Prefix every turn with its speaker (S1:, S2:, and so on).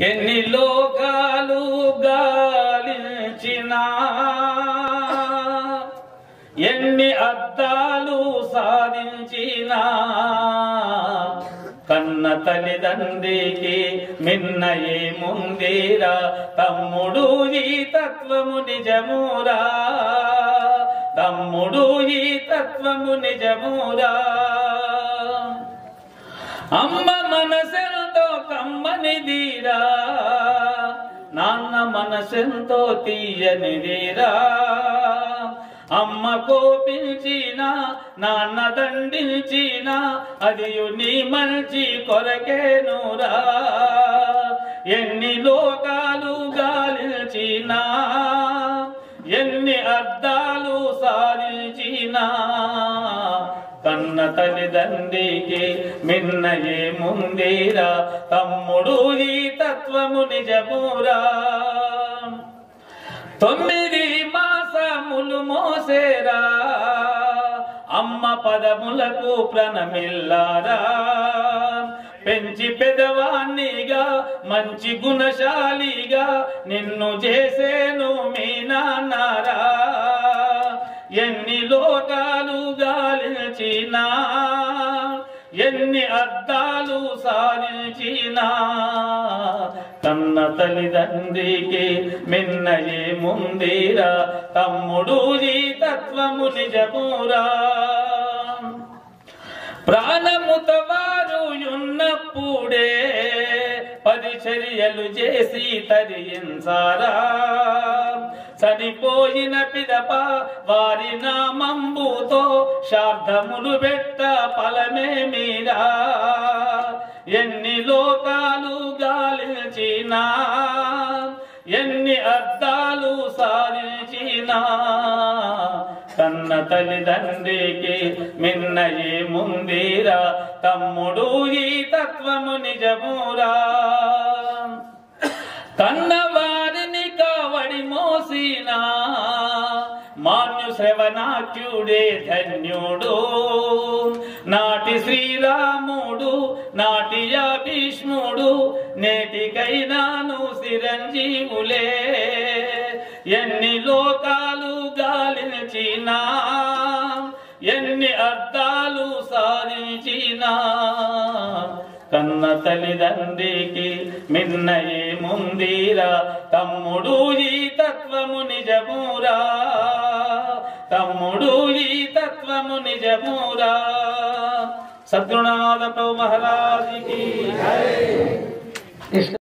S1: ఎన్ని లోకాలు గాలించినా ఎన్ని అద్దాలు సాధించినా కన్న తల్లిదండ్రికి మిన్న ఏముందిరా తమ్ముడు ఈ తత్వము నిజమురా? తమ్ముడు ఈ తత్వము నిజమురా? అమ్మ మనసెంతో కమ్మనిది మనసెంతో తీయనిదిరా అమ్మ కోపించిన నాన్న దండించిన అది నీ మంచి కొరకేనురా ఎన్ని లోకాలు గాలించినా ఎన్ని అర్థాలు సాధించినా కన్న తల్లిదండ్రికి మిన్న ముందేరా. తమ్ముడు ఈ తత్వము నిజమురా. తొమ్మిది మాసములు మోసేరా. అమ్మ పదములకు ప్రణమిల్లారా. పెంచి పెదవాణిగా మంచి గుణశాలిగా నిన్ను చేసేను మీ నాన్నారా. ఎన్ని లోకాలు గాలించినా ఎన్ని అద్దాలు సాధించినా. కన్న తల్లిదండ్రికి మిన్నయే ముందీరా. తమ్ముడు ఈ తత్వము నిజమురా. ప్రాణముత వారు ఉన్నప్పుడే పరిచర్యలు చేసి తరించారా చనిపోయిన పిదప వారి నామంబుతో శాబ్దములు పెట్ట ఫలమేమిరా ఎన్ని ఎన్ని లోకాలు గాలించినా ఎన్ని అద్దాలు సాధించినా కన్న తల్లిదండ్రికి మిన్న ఏముందిరా తమ్ముడు ఈ తత్వము నిజమురా. కన్న మాన్యు శ్రవణాఖ్యుడే ధన్యుడు. నాటి శ్రీరాముడు నాటి భీష్ముడు నేటికైనాను చిరంజీవులే. ఎన్ని లోకాలు గాలించినా ఎన్ని అర్థాలు సాధించినా కన్న తల్లిదండ్రికి మిన్న ఏముందిరా తమ్ముడు ఈ తత్వము నిజమురా. తత్వము నిజమురా సద్గుణాద ప్రభు మహారాజుకి